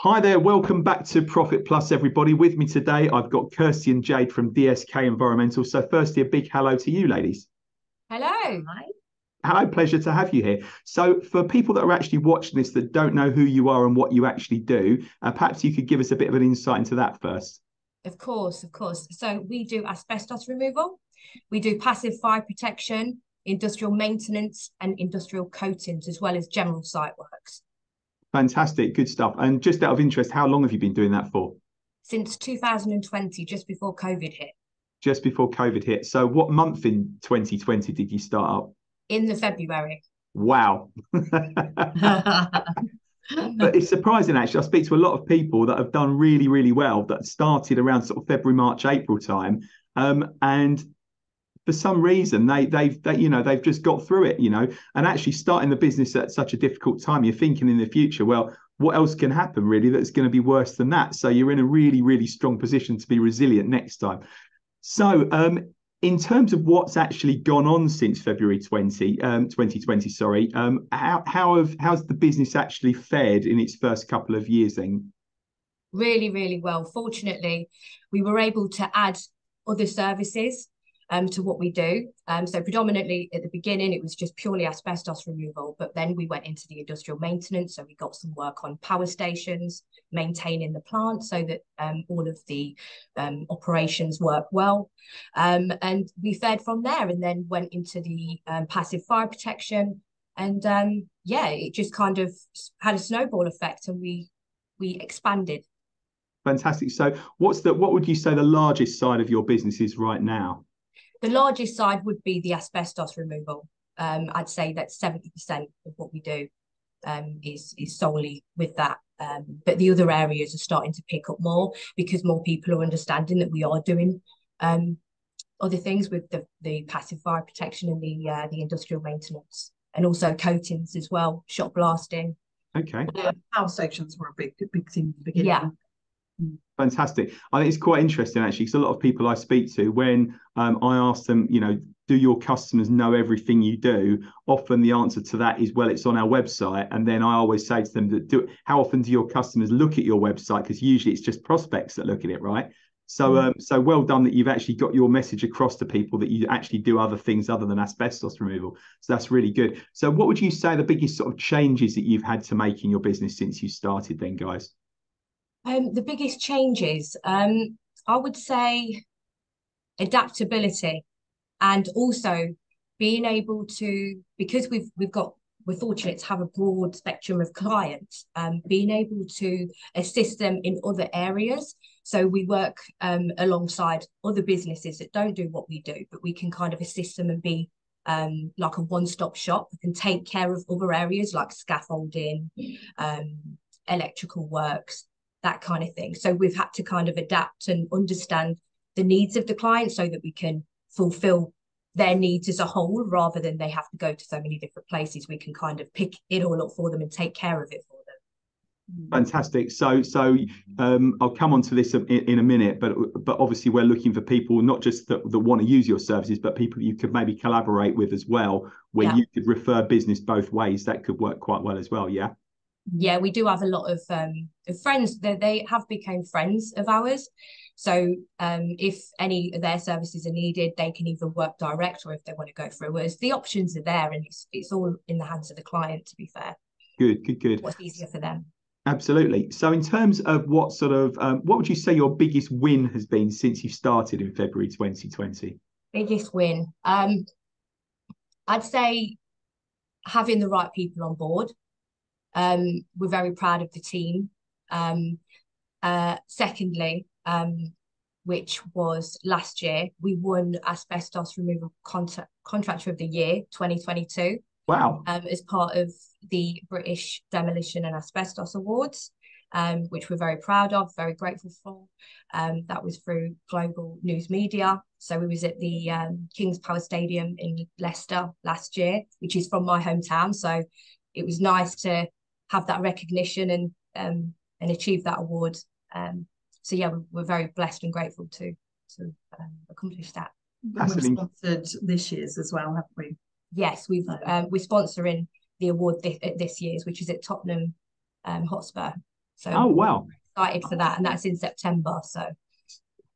Hi there, welcome back to Profit Plus, everybody. With me today, I've got Kirsty and Jade from DSK Environmental. So, firstly, a big hello to you, ladies. Hello. Hi. Hello, pleasure to have you here. So, for people that are actually watching this that don't know who you are and what you actually do, uh, perhaps you could give us a bit of an insight into that first. Of course, of course. So, we do asbestos removal, we do passive fire protection, industrial maintenance, and industrial coatings, as well as general site works. Fantastic, good stuff. And just out of interest, how long have you been doing that for? Since 2020, just before COVID hit. Just before COVID hit. So, what month in 2020 did you start up? In the February. Wow. but it's surprising actually. I speak to a lot of people that have done really, really well that started around sort of February, March, April time. Um, and for some reason they they've they, you know they've just got through it you know and actually starting the business at such a difficult time you're thinking in the future well what else can happen really that's going to be worse than that so you're in a really really strong position to be resilient next time so um in terms of what's actually gone on since February 20, um, 2020, sorry, um, how, how have how's the business actually fared in its first couple of years then? Really, really well. Fortunately, we were able to add other services um, to what we do. Um, so predominantly at the beginning, it was just purely asbestos removal, but then we went into the industrial maintenance. So we got some work on power stations, maintaining the plant so that um, all of the um, operations work well. Um, and we fed from there and then went into the um, passive fire protection. And yeah, it just kind of had a snowball effect and we we expanded fantastic so what's the what would you say the largest side of your business is right now the largest side would be the asbestos removal. Um, I'd say that 70% of what we do um, is, is solely with that. Um, but the other areas are starting to pick up more because more people are understanding that we are doing um, other things with the, the passive fire protection and the uh, the industrial maintenance and also coatings as well, shot blasting. Okay. Yeah, power stations were a big big thing in the beginning. Yeah. Fantastic. I think it's quite interesting actually, because a lot of people I speak to, when um, I ask them, you know, do your customers know everything you do? Often the answer to that is, well, it's on our website. And then I always say to them that do how often do your customers look at your website? Because usually it's just prospects that look at it, right? So, mm. um, so well done that you've actually got your message across to people that you actually do other things other than asbestos removal. So that's really good. So, what would you say the biggest sort of changes that you've had to make in your business since you started, then, guys? Um, the biggest changes, um, I would say adaptability and also being able to, because we've we've got we're fortunate to have a broad spectrum of clients, um, being able to assist them in other areas. So we work um, alongside other businesses that don't do what we do, but we can kind of assist them and be um, like a one-stop shop and take care of other areas like scaffolding, um, electrical works, that kind of thing. So we've had to kind of adapt and understand the needs of the client so that we can fulfill their needs as a whole rather than they have to go to so many different places. We can kind of pick it all up for them and take care of it for them. Fantastic. So, so um, I'll come on to this in, in, a minute, but but obviously we're looking for people not just that, that want to use your services, but people you could maybe collaborate with as well, where yeah. you could refer business both ways. That could work quite well as well. Yeah yeah, we do have a lot of um of friends that they have become friends of ours. So um, if any of their services are needed, they can either work direct or if they want to go through us, the options are there, and it's it's all in the hands of the client. To be fair. Good, good, good. What's easier for them? Absolutely. So, in terms of what sort of, um, what would you say your biggest win has been since you started in February 2020? Biggest win, um, I'd say having the right people on board. Um, we're very proud of the team. Um, uh, secondly, um, which was last year, we won Asbestos Removal Contra- Contractor of the Year 2022. Wow. Um, as part of the British Demolition and Asbestos Awards, um, which we're very proud of, very grateful for. Um, that was through Global News Media. So we was at the um, King's Power Stadium in Leicester last year, which is from my hometown. So it was nice to have that recognition and um, and achieve that award. Um, so yeah, we're, we're, very blessed and grateful to to um, accomplish that. And we've sponsored this year's as well, haven't we? Yes, we've um, we're sponsoring the award this, this year's, which is at Tottenham um, Hotspur. So oh wow, excited for that, and that's in September. So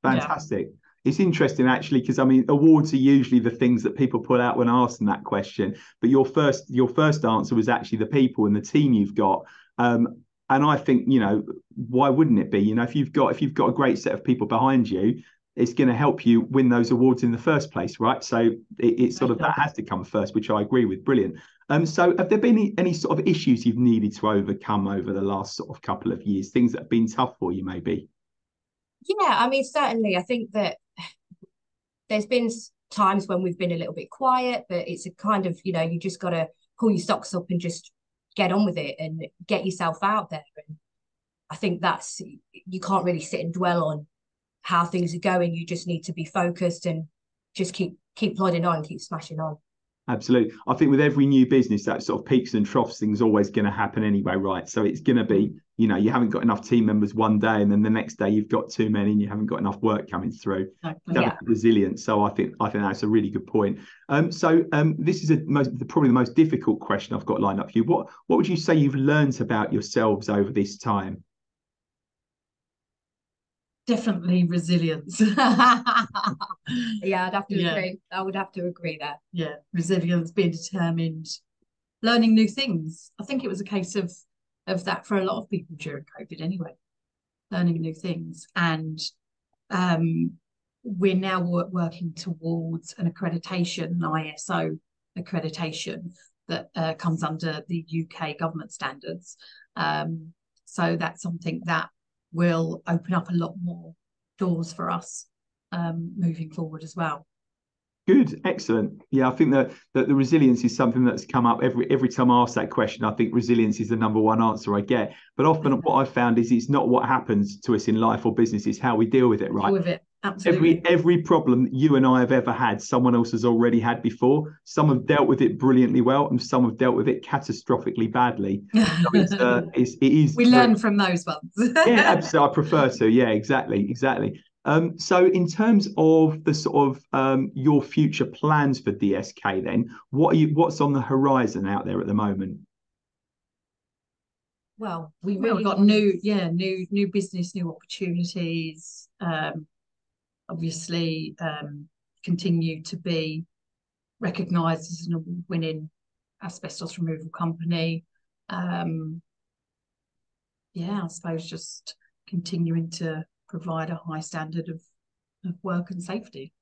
fantastic. Yeah. It's interesting actually because I mean awards are usually the things that people pull out when asking that question. But your first your first answer was actually the people and the team you've got. Um, and I think you know why wouldn't it be? You know if you've got if you've got a great set of people behind you, it's going to help you win those awards in the first place, right? So it, it's sort of that has to come first, which I agree with. Brilliant. Um, so have there been any, any sort of issues you've needed to overcome over the last sort of couple of years? Things that have been tough for you, maybe? Yeah, I mean, certainly. I think that there's been times when we've been a little bit quiet, but it's a kind of, you know, you just got to pull your socks up and just get on with it and get yourself out there. And I think that's, you can't really sit and dwell on how things are going. You just need to be focused and just keep keep plodding on, keep smashing on. Absolutely. I think with every new business, that sort of peaks and troughs thing's always going to happen anyway, right? So it's going to be, you know, you haven't got enough team members one day, and then the next day you've got too many, and you haven't got enough work coming through. Exactly. Yeah. Resilience. So I think I think that's a really good point. Um, so um, this is a most probably the most difficult question I've got lined up for you. What what would you say you've learned about yourselves over this time? Definitely resilience. yeah, I'd have to yeah. agree. I would have to agree there. Yeah, resilience, being determined, learning new things. I think it was a case of of that for a lot of people during COVID anyway, learning new things. And um, we're now working towards an accreditation, an ISO accreditation that uh, comes under the UK government standards. Um, so that's something that will open up a lot more doors for us um, moving forward as well. Good, excellent. Yeah, I think that, that the resilience is something that's come up every every time I ask that question. I think resilience is the number one answer I get. But often, mm-hmm. what I've found is it's not what happens to us in life or business; it's how we deal with it. Right? With it. Absolutely. Every every problem you and I have ever had, someone else has already had before. Some have dealt with it brilliantly well, and some have dealt with it catastrophically badly. So it's, uh, it's, it is. We learn from those ones. yeah, absolutely. I prefer to. Yeah, exactly, exactly. Um, so, in terms of the sort of um, your future plans for DSK, then what are you? What's on the horizon out there at the moment? Well, we really got new, yeah, new new business, new opportunities. Um, obviously, um, continue to be recognised as an award-winning asbestos removal company. Um, yeah, I suppose just continuing to provide a high standard of, of work and safety.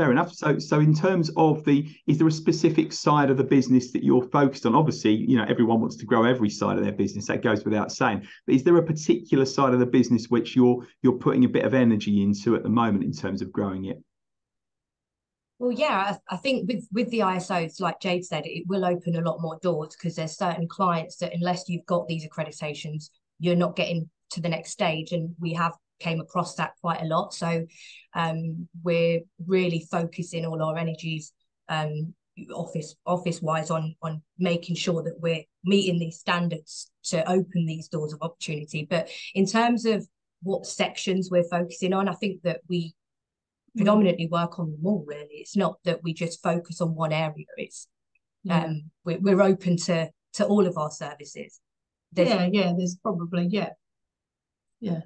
Fair enough. So, so in terms of the, is there a specific side of the business that you're focused on? Obviously, you know, everyone wants to grow every side of their business. That goes without saying. But is there a particular side of the business which you're you're putting a bit of energy into at the moment in terms of growing it? Well, yeah, I, think with with the ISOs, like Jade said, it will open a lot more doors because there's certain clients that unless you've got these accreditations, you're not getting to the next stage. And we have came across that quite a lot. So um, we're really focusing all our energies um, office office wise on on making sure that we're meeting these standards to open these doors of opportunity. But in terms of what sections we're focusing on, I think that we predominantly work on them all. Really, it's not that we just focus on one area. It's yeah. um, we're, we're open to to all of our services. There's, yeah, yeah. There's probably yeah, yeah.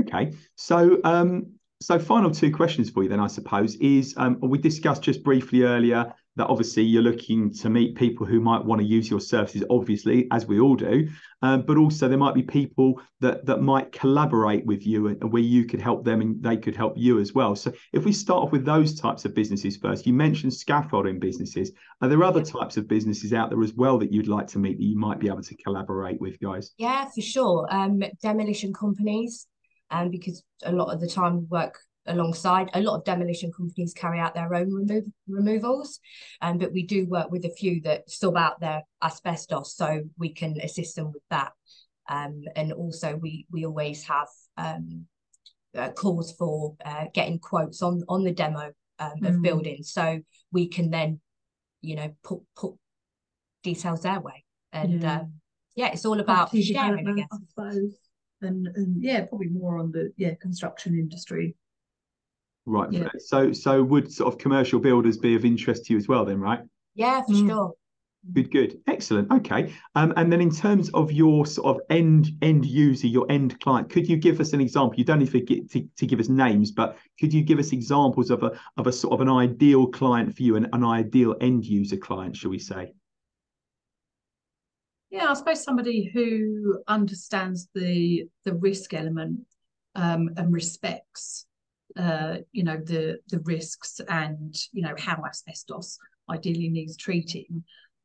Okay, so um, so final two questions for you then, I suppose, is um, we discussed just briefly earlier that obviously you're looking to meet people who might want to use your services, obviously, as we all do, um, but also there might be people that that might collaborate with you and where you could help them and they could help you as well. So if we start off with those types of businesses first, you mentioned scaffolding businesses. Are there other types of businesses out there as well that you'd like to meet that you might be able to collaborate with, guys? Yeah, for sure. Um, demolition companies um, because a lot of the time we work alongside a lot of demolition companies carry out their own remo- removals um, but we do work with a few that sub out their asbestos so we can assist them with that um, and also we we always have um, uh, calls for uh, getting quotes on on the demo um, mm. of buildings so we can then you know put put details their way and yeah, um, yeah it's all about sharing I guess. I suppose and, and yeah, probably more on the yeah construction industry. Right. Yeah. So so would sort of commercial builders be of interest to you as well then, right? Yeah, for mm. sure. Good, good, excellent. Okay, um, and then in terms of your sort of end end user, your end client, could you give us an example? You don't need to, get, to, to give us names, but could you give us examples of a of a sort of an ideal client for you, and an ideal end user client, shall we say? Yeah, I suppose somebody who understands the the risk element um, and respects, uh, you know, the the risks and you know how asbestos ideally needs treating.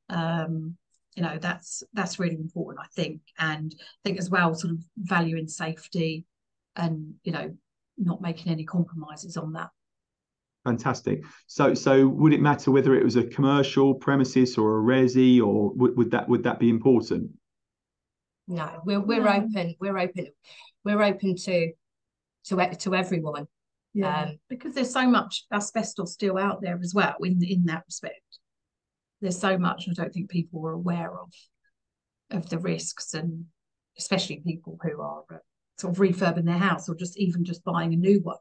Um, you know, that's that's really important, I think, and I think as well, sort of valuing safety and you know not making any compromises on that. Fantastic. So, so would it matter whether it was a commercial premises or a resi, or would, would that would that be important? No, we're we're no. open. We're open. We're open to to to everyone. Yeah, um, because there's so much asbestos still out there as well. In in that respect, there's so much I don't think people are aware of of the risks, and especially people who are uh, sort of refurbing their house or just even just buying a new one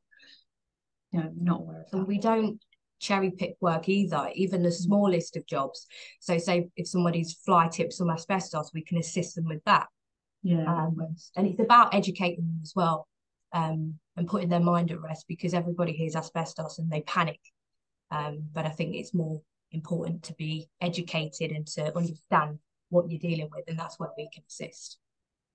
know, not aware of that. And we don't cherry pick work either, even the smallest of jobs. So, say if somebody's fly tips some asbestos, we can assist them with that. Yeah. Um, and it's about educating them as well um, and putting their mind at rest because everybody hears asbestos and they panic. Um, but I think it's more important to be educated and to understand what you're dealing with, and that's where we can assist.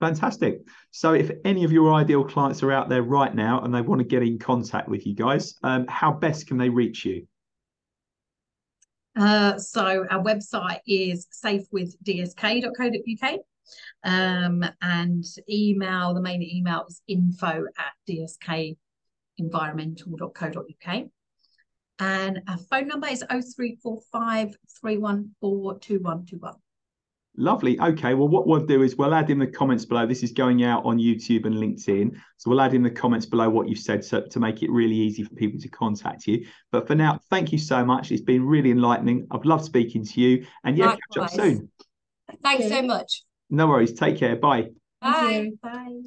Fantastic. So, if any of your ideal clients are out there right now and they want to get in contact with you guys, um, how best can they reach you? Uh, so, our website is safewithdsk.co.uk. Um, and email, the main email is info at dskenvironmental.co.uk. And our phone number is 0345 314 2121. Lovely. Okay. Well, what we'll do is we'll add in the comments below. This is going out on YouTube and LinkedIn. So we'll add in the comments below what you've said so, to make it really easy for people to contact you. But for now, thank you so much. It's been really enlightening. I've loved speaking to you. And yeah, Likewise. catch up soon. Thanks so much. No worries. Take care. Bye. Bye. Bye.